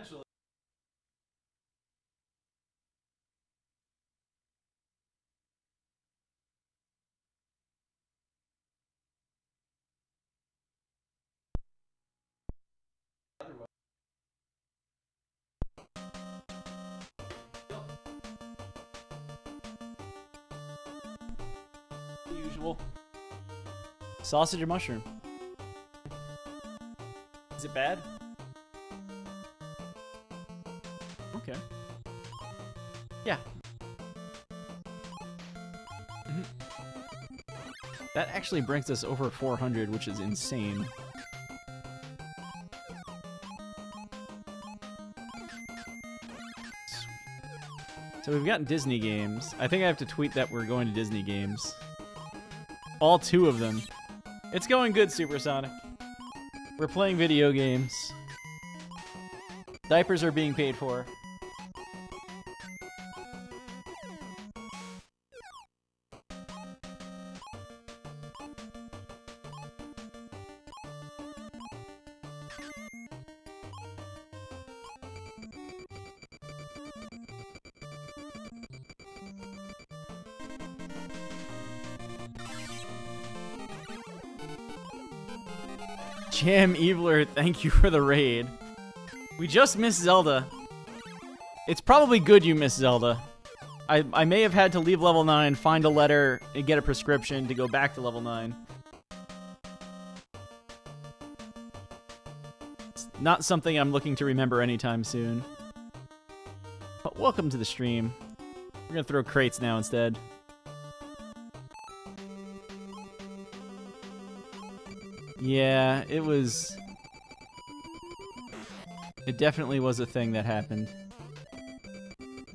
Eventually. Usual. Sausage or mushroom? Is it bad? Okay. Yeah. Mhm. That actually brings us over 400, which is insane. So we've got Disney games. I think I have to tweet that we're going to Disney games. All two of them. It's going good, Supersonic. We're playing video games. Diapers are being paid for. Jam Eviler, thank you for the raid. We just missed Zelda. It's probably good you missed Zelda. I, I may have had to leave level 9, find a letter, and get a prescription to go back to level 9. It's not something I'm looking to remember anytime soon. But welcome to the stream. We're gonna throw crates now instead. Yeah, it was... It definitely was a thing that happened.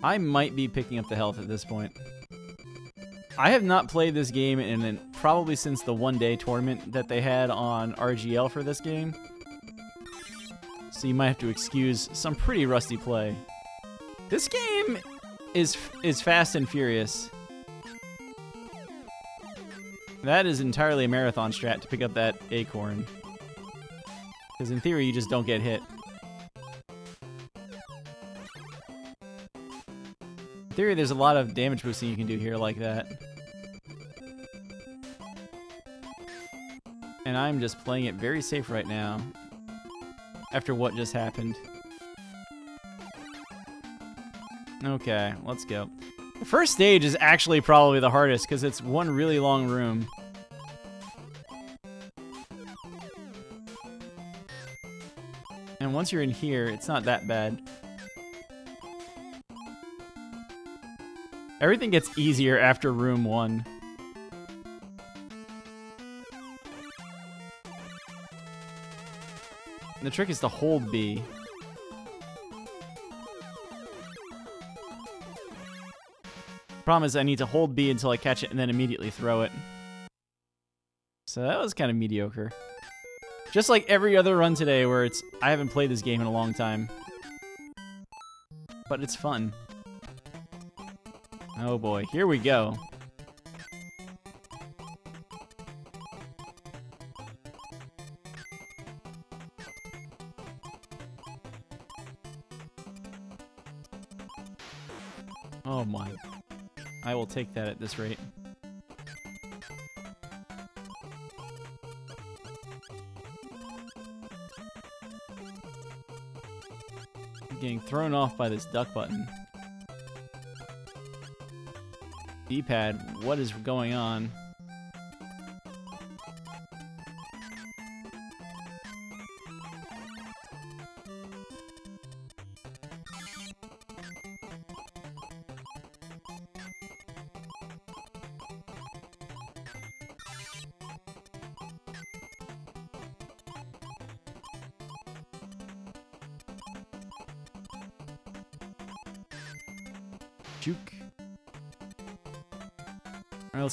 I might be picking up the health at this point. I have not played this game in an, probably since the one-day tournament that they had on RGL for this game. So you might have to excuse some pretty rusty play. This game is is fast and furious. That is entirely a marathon strat to pick up that acorn. Because in theory, you just don't get hit. In theory, there's a lot of damage boosting you can do here like that. And I'm just playing it very safe right now. After what just happened. Okay, let's go. The first stage is actually probably the hardest because it's one really long room. And once you're in here, it's not that bad. Everything gets easier after room one. The trick is to hold B. Problem is I need to hold B until I catch it and then immediately throw it. So that was kind of mediocre. Just like every other run today where it's I haven't played this game in a long time. But it's fun. Oh boy, here we go. Take that at this rate. I'm getting thrown off by this duck button. D-pad, what is going on?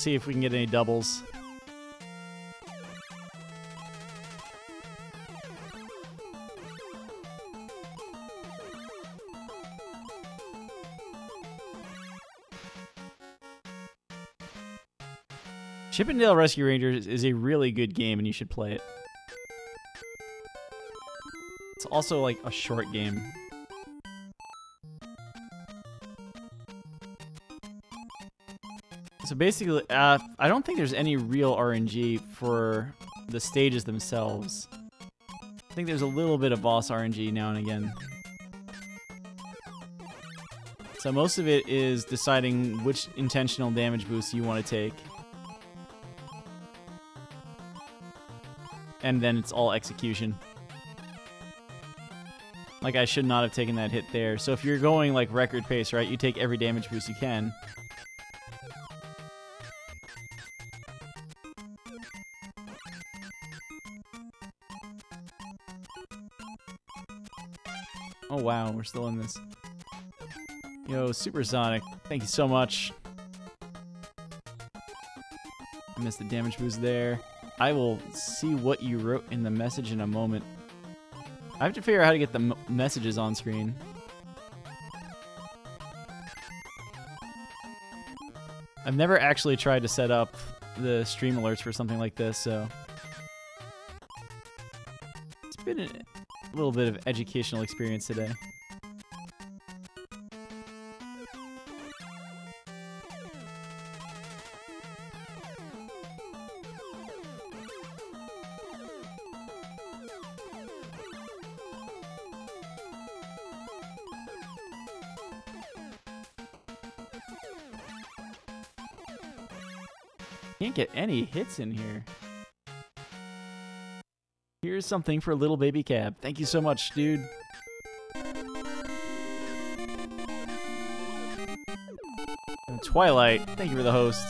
See if we can get any doubles. Chip 'n Dale Rescue Rangers is a really good game and you should play it. It's also like a short game. So basically, uh, I don't think there's any real RNG for the stages themselves. I think there's a little bit of boss RNG now and again. So most of it is deciding which intentional damage boost you want to take. And then it's all execution. Like, I should not have taken that hit there. So if you're going, like, record pace, right, you take every damage boost you can. We're still in this. Yo, Supersonic, thank you so much. I missed the damage boost there. I will see what you wrote in the message in a moment. I have to figure out how to get the messages on screen. I've never actually tried to set up the stream alerts for something like this, so... It's been a little bit of educational experience today. Can't get any hits in here. Here's something for little baby cab. Thank you so much, dude. And Twilight, thank you for the host.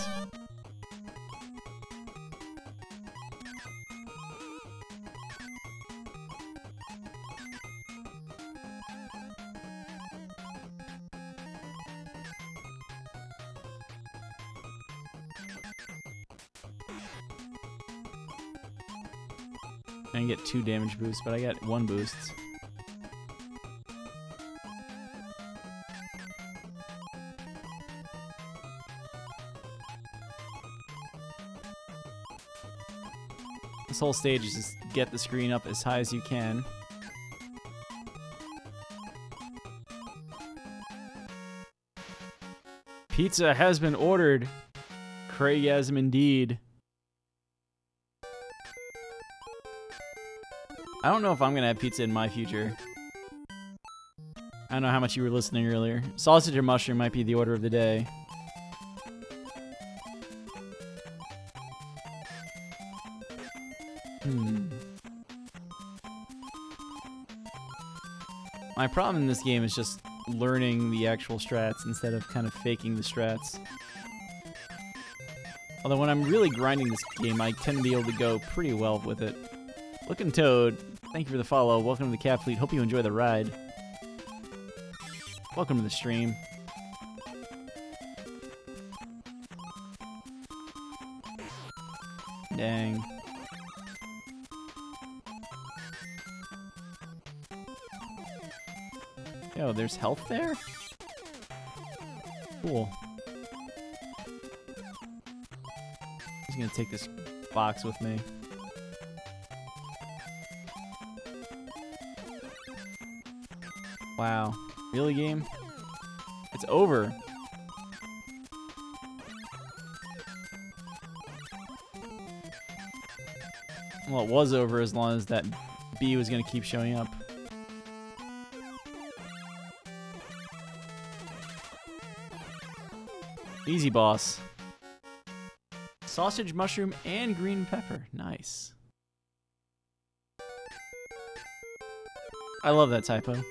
Boosts, but I get one boost. This whole stage is just get the screen up as high as you can. Pizza has been ordered. Craigasm indeed. I don't know if I'm to have pizza in my future. I don't know how much you were listening earlier. Sausage or mushroom might be the order of the day. Hmm. My problem in this game is just learning the actual strats instead of kind of faking the strats. Although when I'm really grinding this game, I tend to be able to go pretty well with it. Looking Toad, Thank you for the follow. Welcome to the Cat Fleet. Hope you enjoy the ride. Welcome to the stream. Dang. Yo, there's health there? Cool. I'm just gonna take this box with me. Wow. Really, game? It's over. Well, it was over as long as that B was going to keep showing up. Easy boss. Sausage, mushroom, and green pepper. Nice. I love that typo.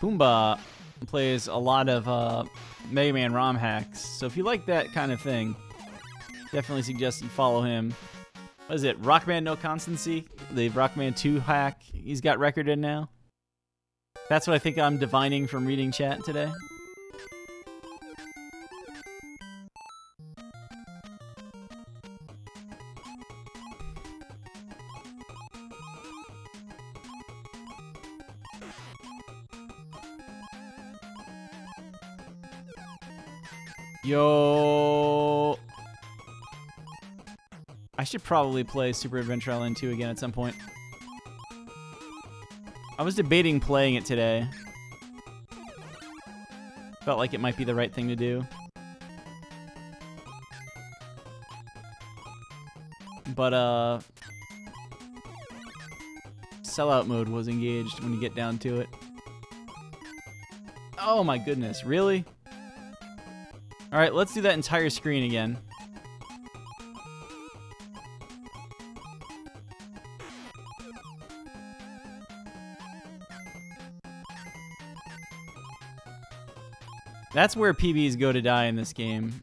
Pumbaa plays a lot of uh, Mega Man ROM hacks, so if you like that kind of thing, definitely suggest you follow him. What is it? Rockman No Constancy? The Rockman 2 hack he's got recorded now? That's what I think I'm divining from reading chat today. Yo. I should probably play Super Adventure Island 2 again at some point. I was debating playing it today. Felt like it might be the right thing to do. But, uh... Sellout mode was engaged when you get down to it. Oh my goodness, really? Alright, let's do that entire screen again. That's where PBs go to die in this game.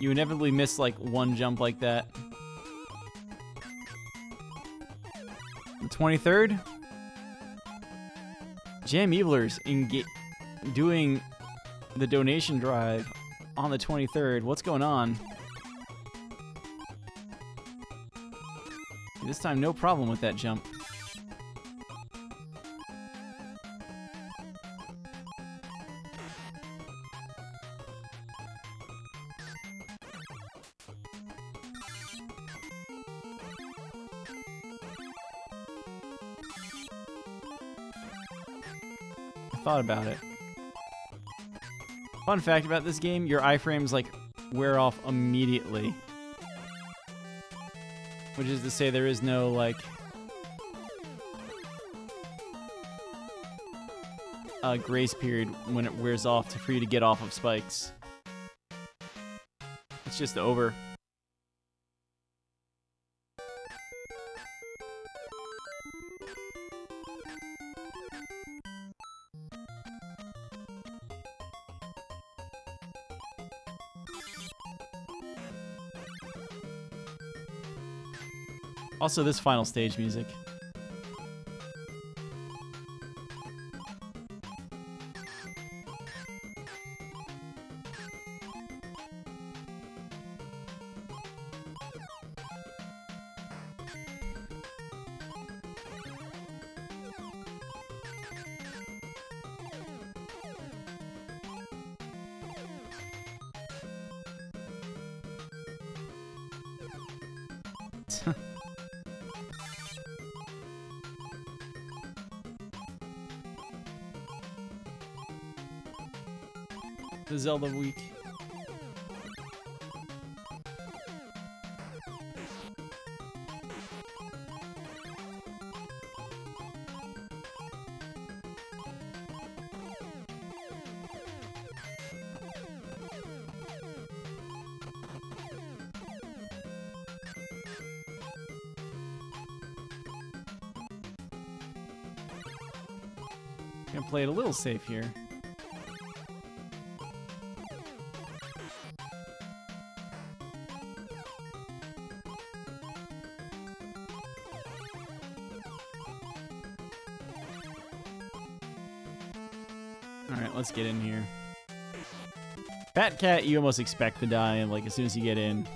You inevitably miss like one jump like that. The 23rd? Jam Evilers doing the donation drive on the 23rd. What's going on? This time, no problem with that jump. I thought about it. Fun fact about this game, your iframes like wear off immediately. Which is to say there is no like uh, grace period when it wears off to, for you to get off of spikes. It's just over. Also, this final stage music. Zelda week. Gonna play it a little safe here. Let's get in here. Fat Cat, you almost expect to die, and like, as soon as you get in.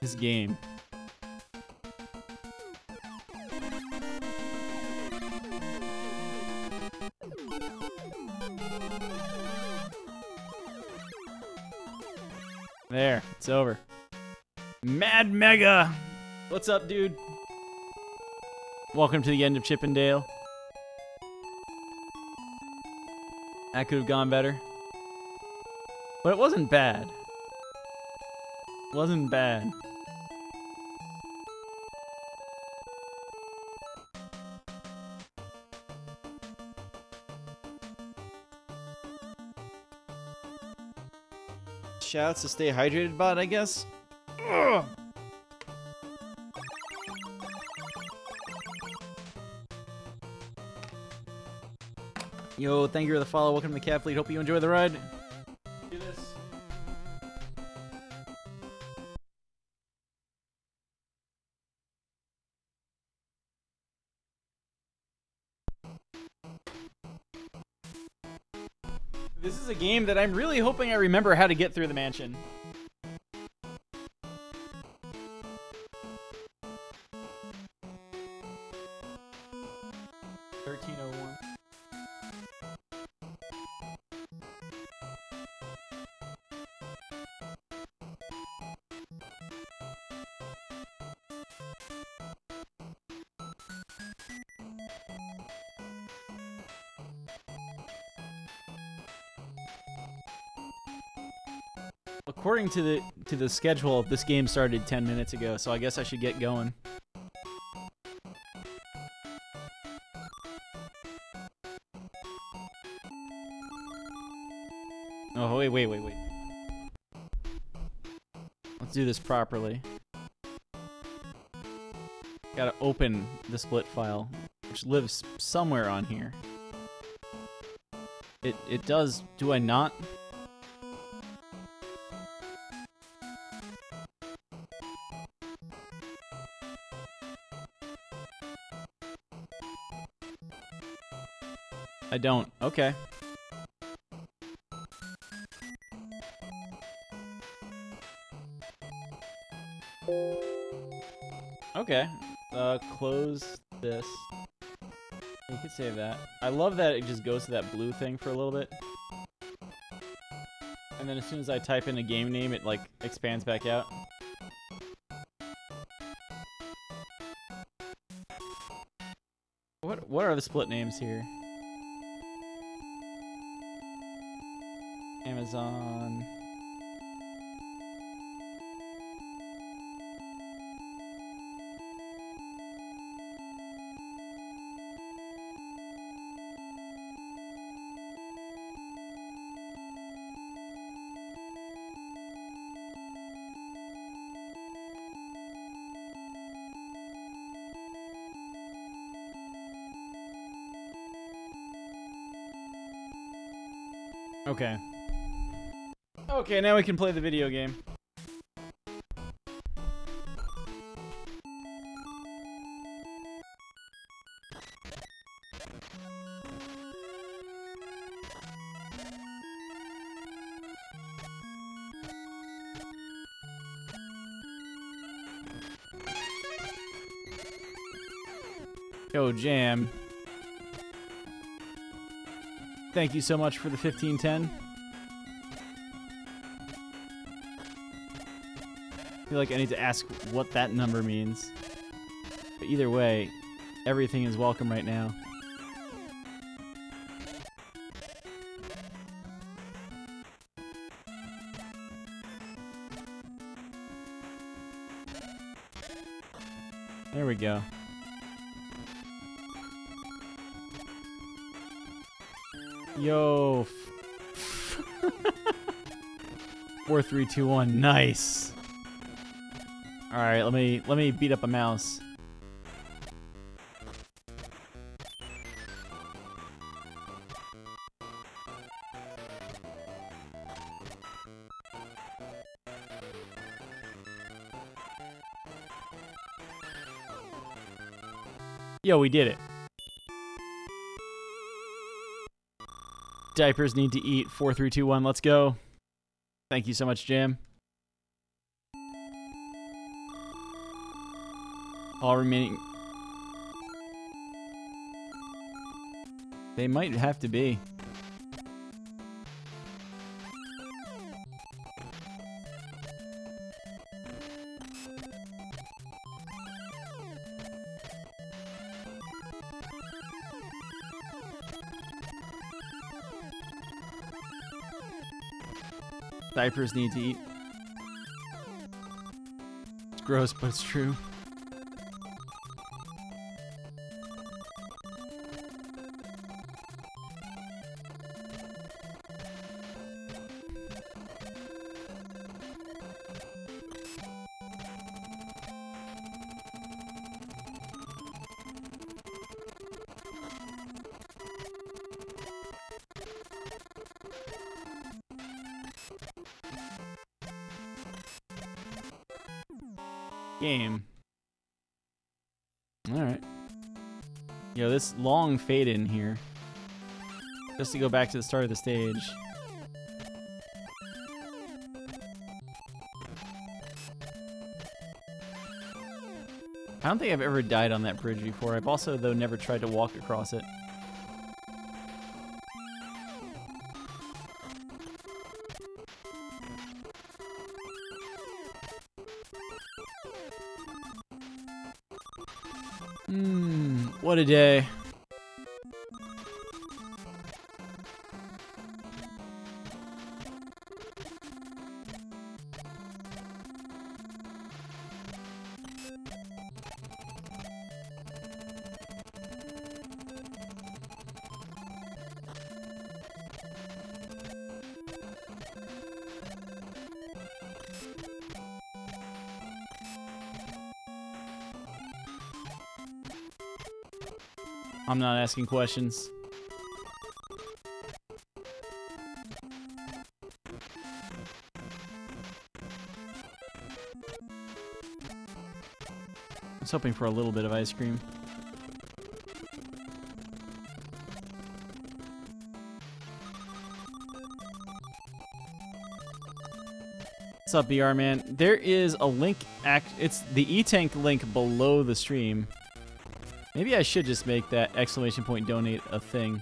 This game. There, it's over. Mad Mega! What's up, dude? Welcome to the end of Chip 'n Dale. That could have gone better. But it wasn't bad. Wasn't bad. Shouts to stay hydrated, bot, I guess. Ugh. Yo, thank you for the follow. Welcome to the Cat Fleet. Hope you enjoy the ride. This is a game that I'm really hoping I remember how to get through the mansion. According to the to the schedule, this game started 10 minutes ago, so I guess I should get going. Oh, wait, wait, wait, wait. Let's do this properly. Gotta open the split file, which lives somewhere on here. It it does. Do I not? I don't. Okay. Okay. Uh, close this. You could save that. I love that it just goes to that blue thing for a little bit. And then as soon as I type in a game name, it like expands back out. What what are the split names here? Amazon. Okay. Okay, now we can play the video game. Yo, Jam. Thank you so much for the 1510. Feel like I need to ask what that number means. But either way, everything is welcome right now. There we go. Yo. Four, three, two, one. Nice. All right, let me let me beat up a mouse. Yo, we did it. Diapers need to eat. Four, three, two, one. Let's go. Thank you so much, Jam. All remaining... They might have to be. Diapers need to eat. It's gross, but it's true. Long fade in here. Just to go back to the start of the stage. I don't think I've ever died on that bridge before. I've also, though, never tried to walk across it. Hmm, what a day. Asking questions. I was hoping for a little bit of ice cream. What's up, BR man? There is a link. Act. It's the E-Tank link below the stream. Maybe I should just make that exclamation point donate a thing.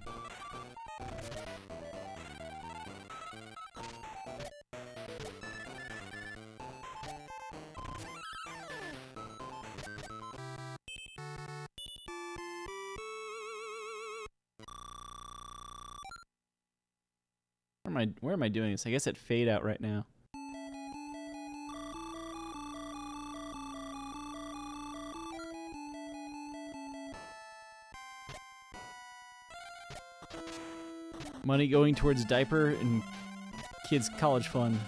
Where am I where am I doing this? I guess at fade out right now. Money going towards diaper and kids' college fund.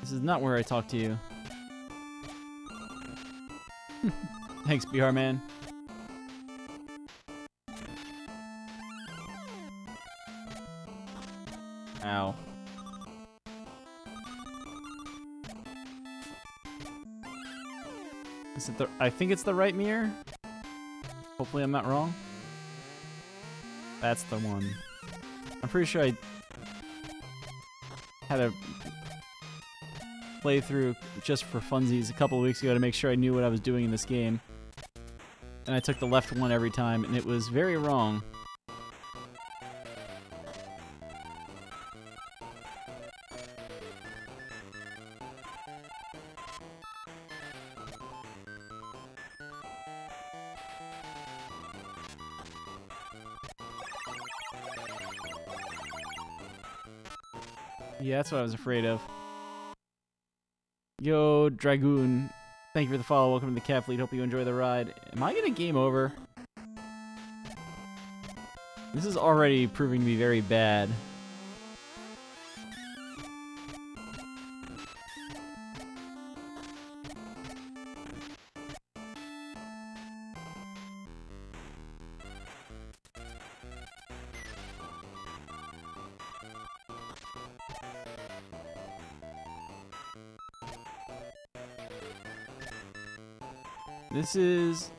This is not where I talk to you. Thanks, BR man. Ow. Is it the I think it's the right mirror? Hopefully I'm not wrong. That's the one. I'm pretty sure I had a playthrough just for funsies a couple weeks ago to make sure I knew what I was doing in this game. And I took the left one every time, and it was very wrong. That's what I was afraid of. Yo, Dragoon. Thank you for the follow. Welcome to the Cat Fleet. Hope you enjoy the ride. Am I gonna game over? This is already proving to be very bad. This is...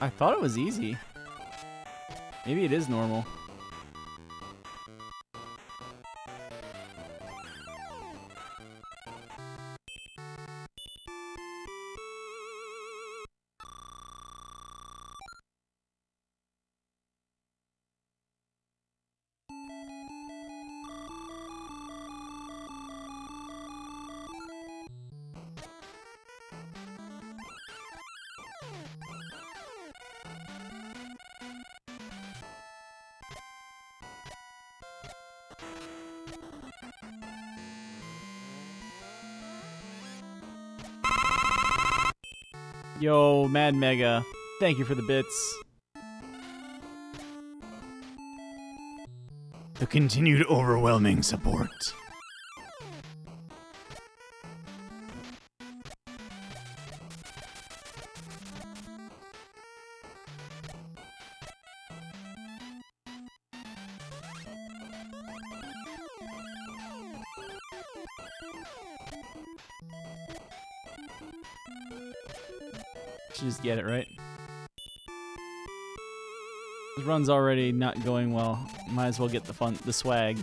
I thought it was easy. Maybe it is normal. Mad Mega, thank you for the bits. The continued overwhelming support. Run's already not going well. Might as well get the fun, the swag.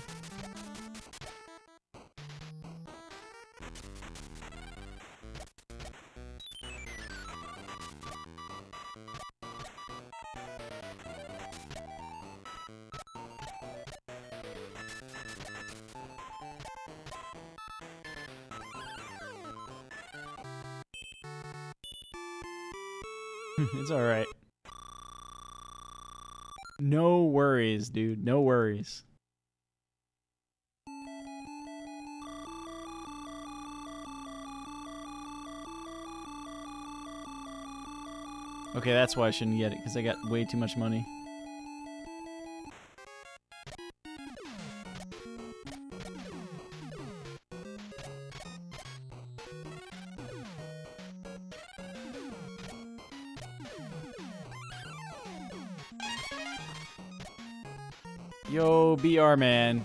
it's alright. No worries, dude. No worries. Okay, that's why I shouldn't get it, because I got way too much money. Man.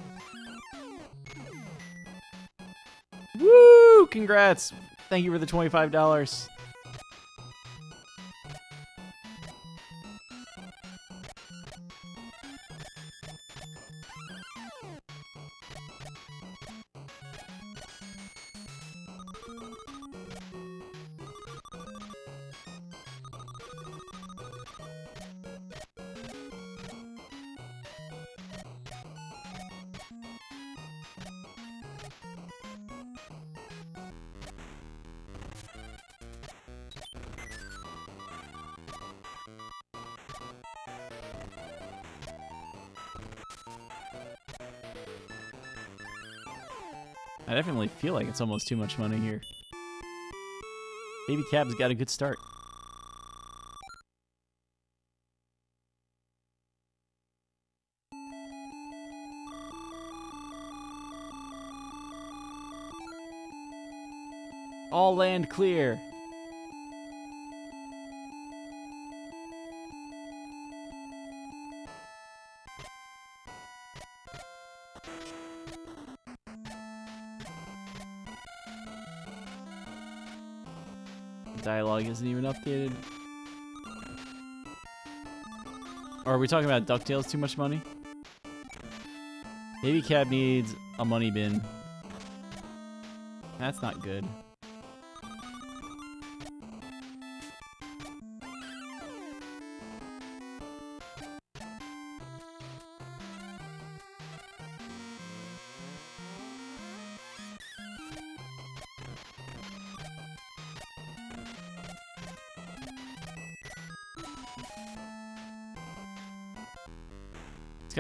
Woo! Congrats. Thank you for the $25. I definitely feel like it's almost too much money here. Baby Cab's got a good start. All land clear. Dialogue isn't even updated. Or are we talking about DuckTales too much money? Baby Cab needs a money bin. That's not good.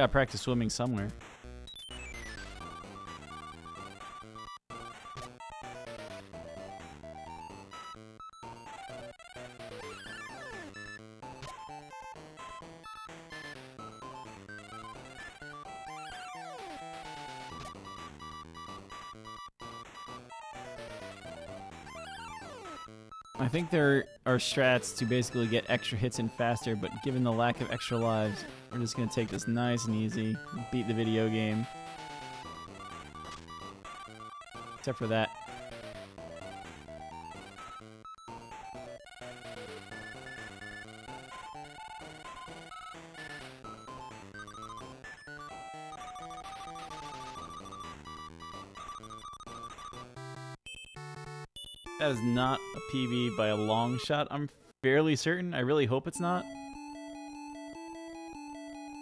He's got to practice swimming somewhere. I think there are strats to basically get extra hits in faster, but given the lack of extra lives, we're just going to take this nice and easy, beat the video game. Except for that. Not a PB by a long shot. I'm fairly certain. I really hope it's not.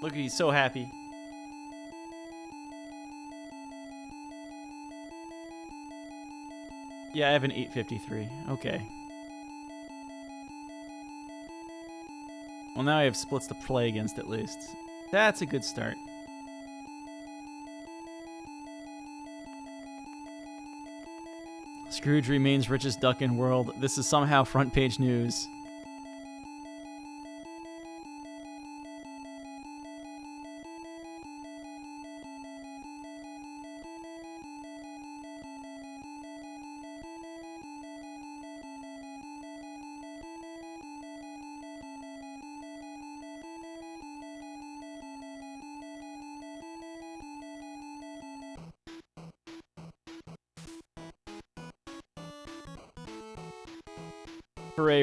Look, at he's so happy. Yeah, I have an 853. Okay. Well, now I have splits to play against at least. That's a good start. Scrooge remains richest duck in world. This is somehow front page news.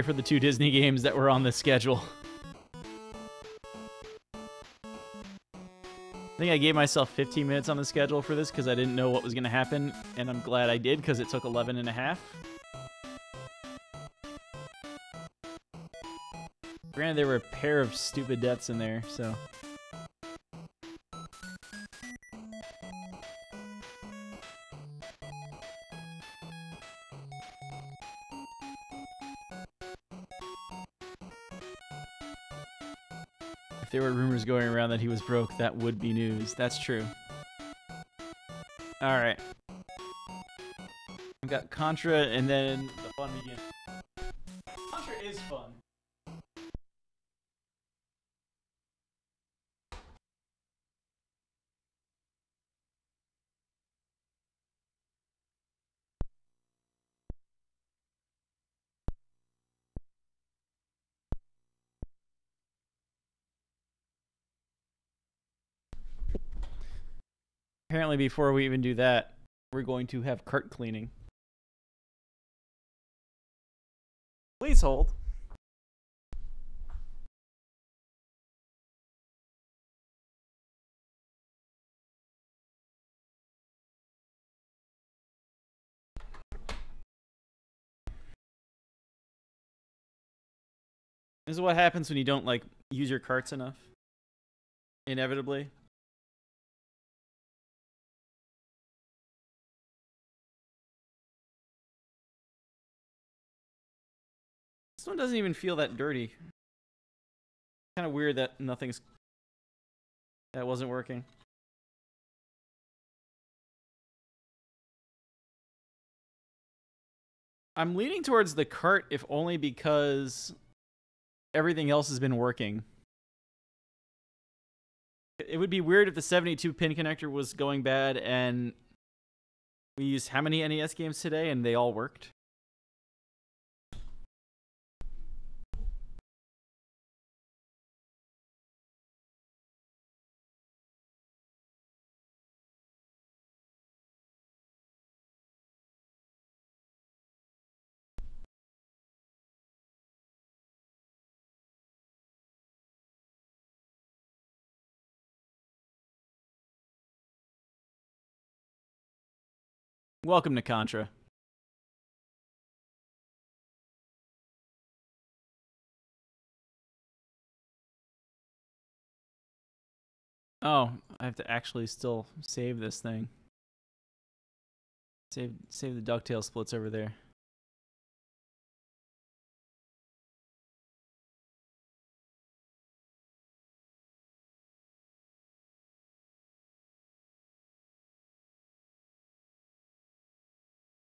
For the two Disney games that were on the schedule. I think I gave myself 15 minutes on the schedule for this because I didn't know what was going to happen, and I'm glad I did because it took 11 and a half. Granted, there were a pair of stupid deaths in there, so... that he was broke, that would be news. That's true. Alright. I've got Contra, and then Apparently, before we even do that, we're going to have cart cleaning. Please hold. This is what happens when you don't like use your carts enough. Inevitably. This one doesn't even feel that dirty. Kind of weird that nothing's... That wasn't working. I'm leaning towards the cart if only because everything else has been working. It would be weird if the 72 pin connector was going bad and we used how many NES games today and they all worked? Welcome to Contra. Oh, I have to actually still save this thing. Save save the ducktail splits over there.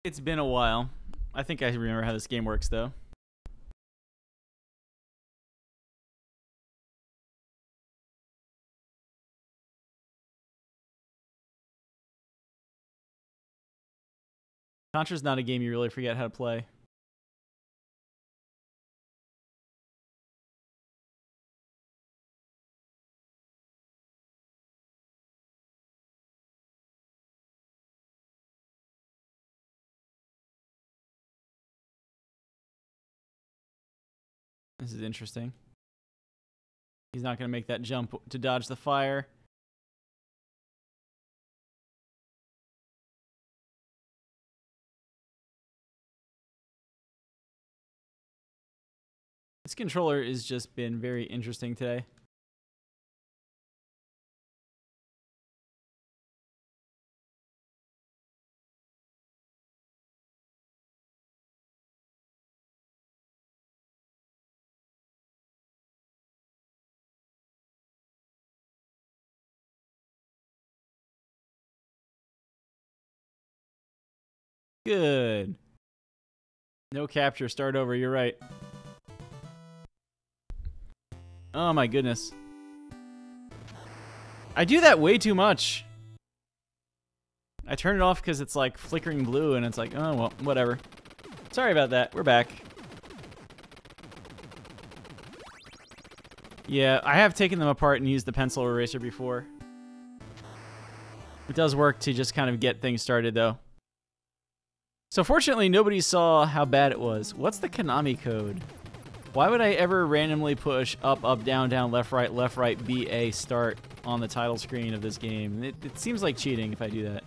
It's been a while. I think I remember how this game works, though. Contra's not a game you really forget how to play. This is interesting. He's not going to make that jump to dodge the fire. This controller has just been very interesting today. Good. No capture. Start over. You're right. Oh my goodness. I do that way too much. I turn it off because it's like flickering blue and it's like, oh, well, whatever. Sorry about that. We're back. Yeah, I have taken them apart and used the pencil eraser before. It does work to just kind of get things started, though. So fortunately, nobody saw how bad it was. What's the Konami code? Why would I ever randomly push up, up, down, down, left, right, left, right, B, A, start on the title screen of this game? It, it seems like cheating if I do that.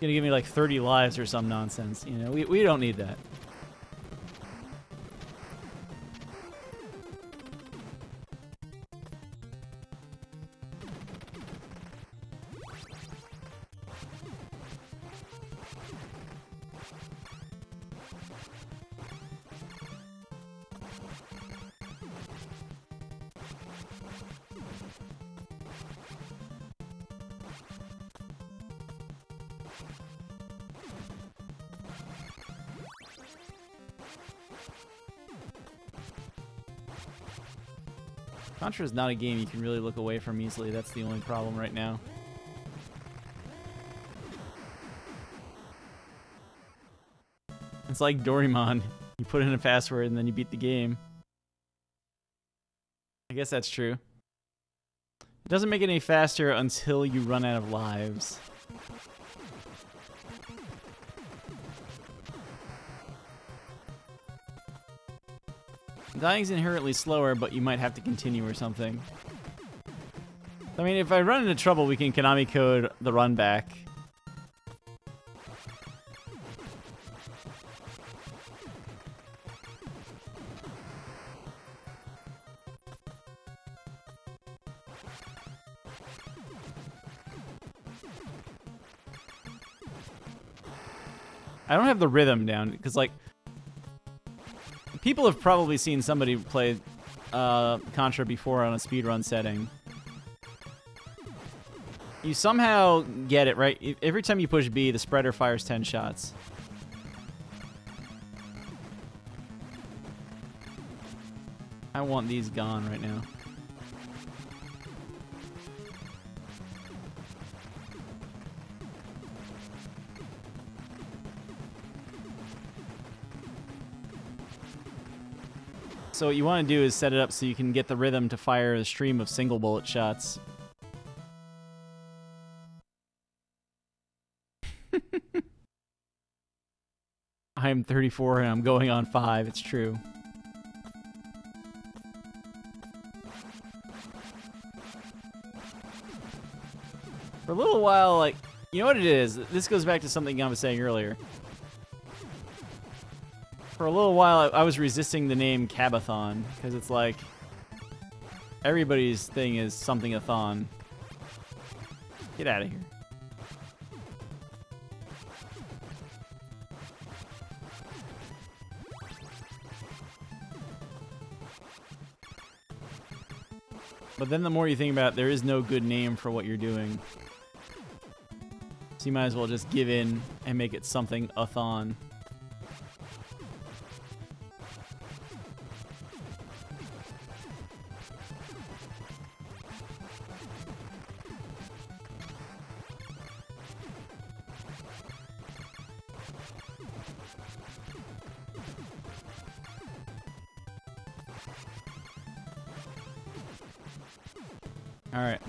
Gonna give me like 30 lives or some nonsense. You know, we, we don't need that. Contra is not a game you can really look away from easily. That's the only problem right now. It's like Doraemon. You put in a password and then you beat the game. I guess that's true. It doesn't make it any faster until you run out of lives. Dying's inherently slower, but you might have to continue or something. I mean, if I run into trouble, we can Konami code the run back. I don't have the rhythm down, because, like, People have probably seen somebody play uh, Contra before on a speedrun setting. You somehow get it, right? Every time you push B, the spreader fires 10 shots. I want these gone right now. So what you want to do is set it up so you can get the rhythm to fire a stream of single bullet shots. I am 34 and I'm going on 5, it's true. For a little while, like, you know what it is? This goes back to something I was saying earlier for a little while, I, I was resisting the name Cabathon because it's like everybody's thing is something a thon. Get out of here. But then the more you think about it, there is no good name for what you're doing. So you might as well just give in and make it something a thon.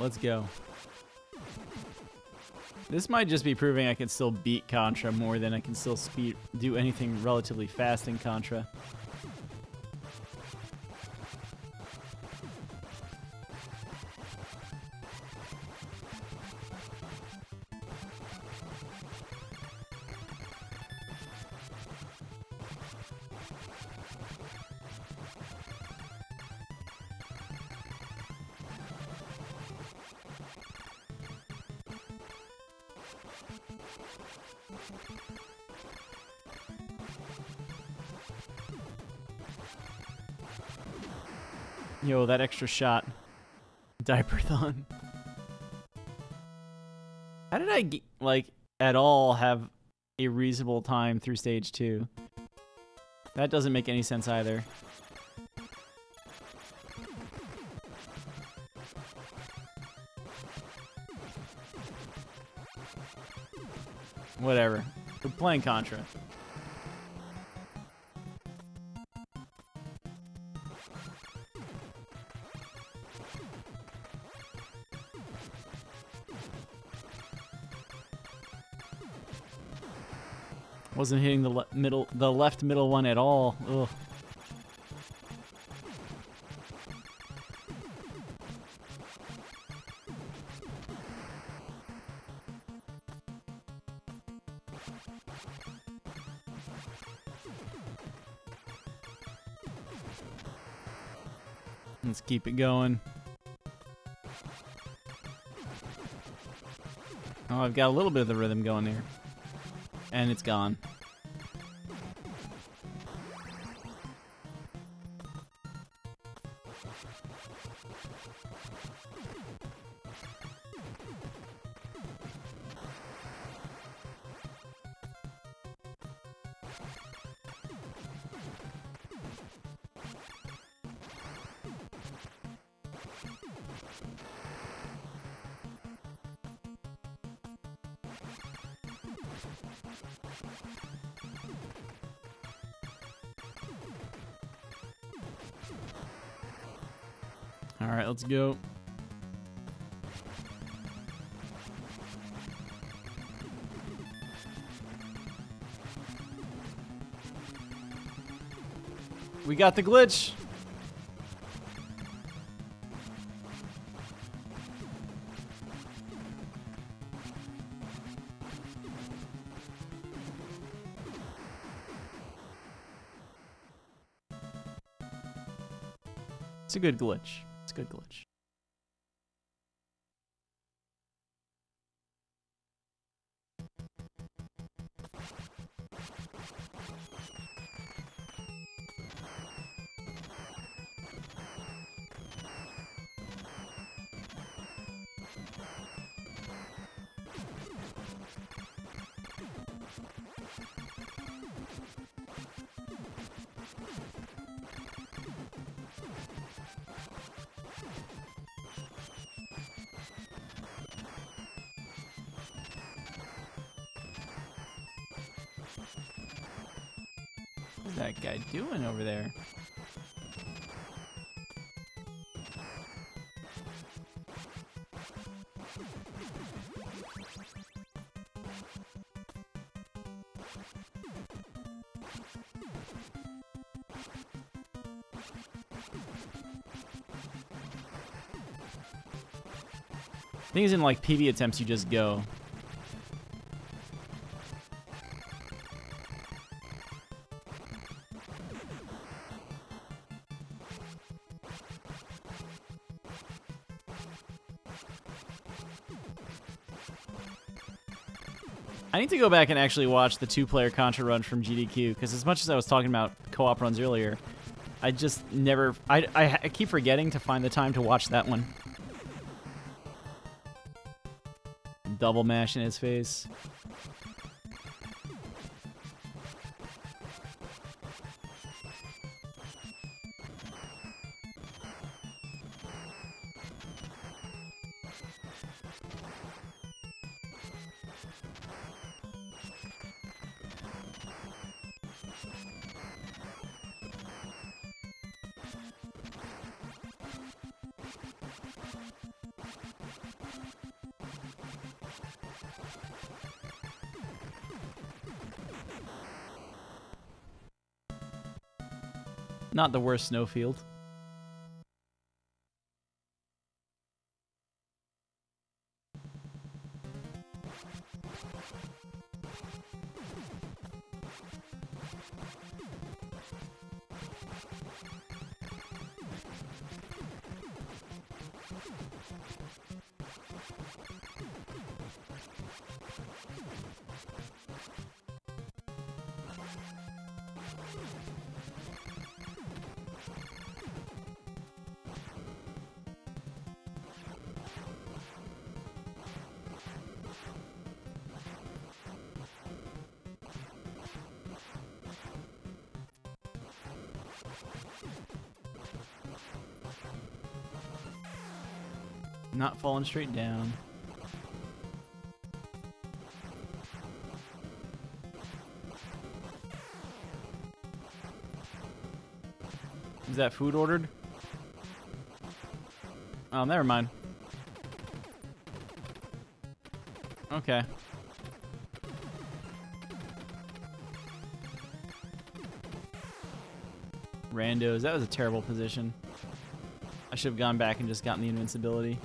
Let's go. This might just be proving I can still beat Contra more than I can still speed do anything relatively fast in Contra. Extra shot. Diaperthon. How did I, like, at all have a reasonable time through stage two? That doesn't make any sense either. Whatever. We're playing Contra. Wasn't hitting the le middle, the left middle one at all. Ugh. Let's keep it going. Oh, I've got a little bit of the rhythm going here. And it's gone. Go. We got the glitch. It's a good glitch. It's a good glitch. Doing over there? Things in like PB attempts, you just go. Need to go back and actually watch the two-player Contra run from GDQ because as much as I was talking about co-op runs earlier, I just never. I, I, I keep forgetting to find the time to watch that one. Double mash in his face. Not the worst snowfield. not falling straight down. Is that food ordered? Oh, never mind. Okay. Randos, that was a terrible position. I should have gone back and just gotten the invincibility.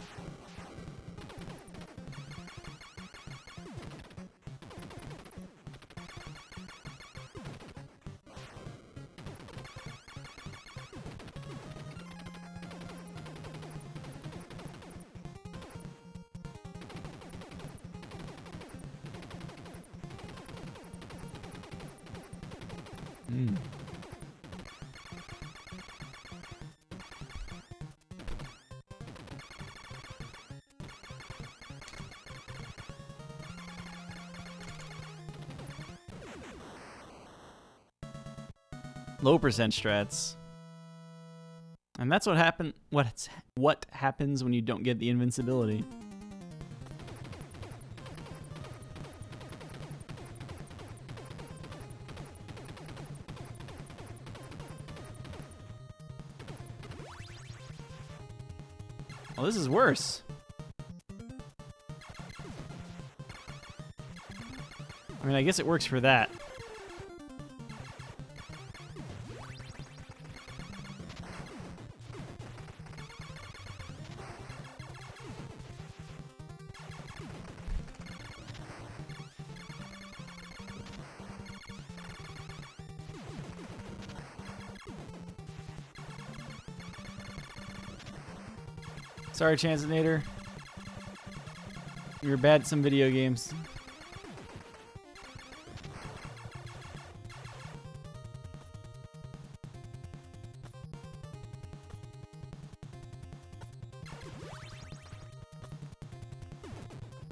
Low percent strats. And that's what happen what's what happens when you don't get the invincibility. Well, this is worse. I mean, I guess it works for that. Sorry, Chancinator. You're bad at some video games.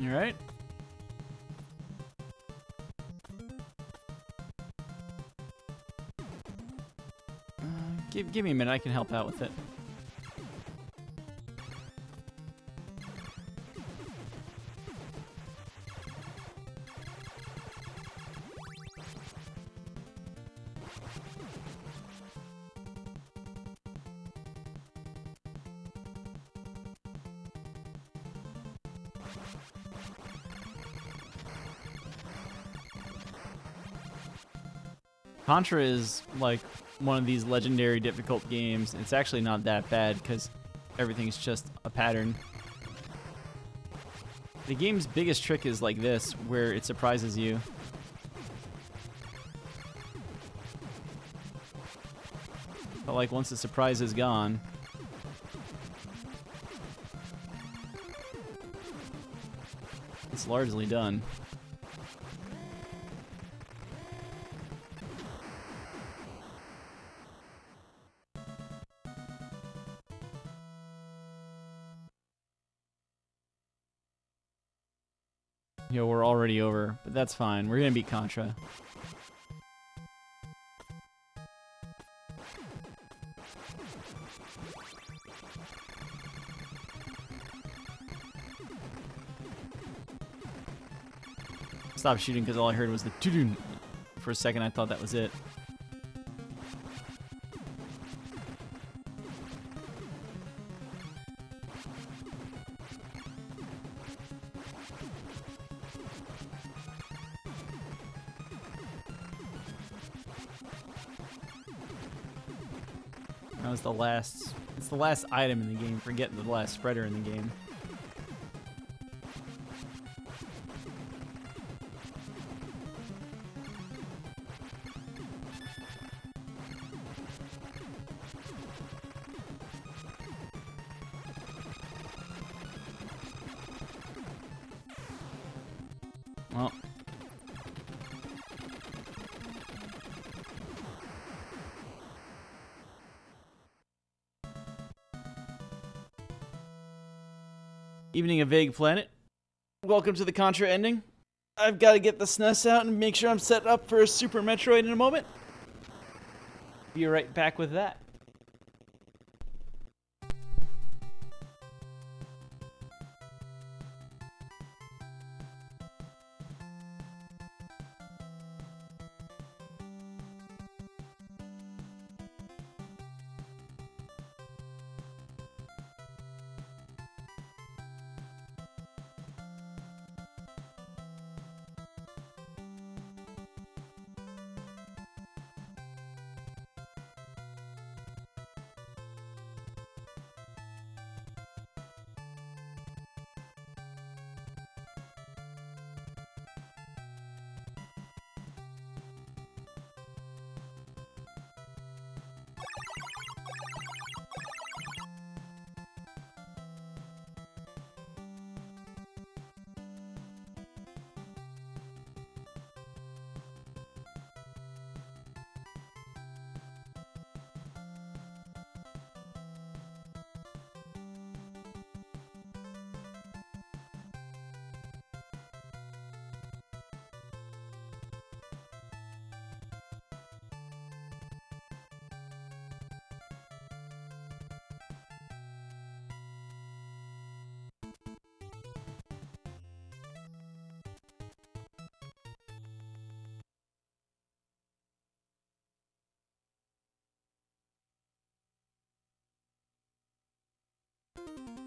You right? Uh, give, give me a minute, I can help out with it. Contra is like one of these legendary difficult games. It's actually not that bad because everything's just a pattern. The game's biggest trick is like this, where it surprises you. But like once the surprise is gone, it's largely done. Yo, we're already over, but that's fine. We're gonna beat Contra. Stop shooting because all I heard was the doo For a second, I thought that was it. Last. It's the last item in the game. Forget the last spreader in the game. Evening of Vague Planet. Welcome to the Contra ending. I've got to get the SNES out and make sure I'm set up for a Super Metroid in a moment. Be right back with that. You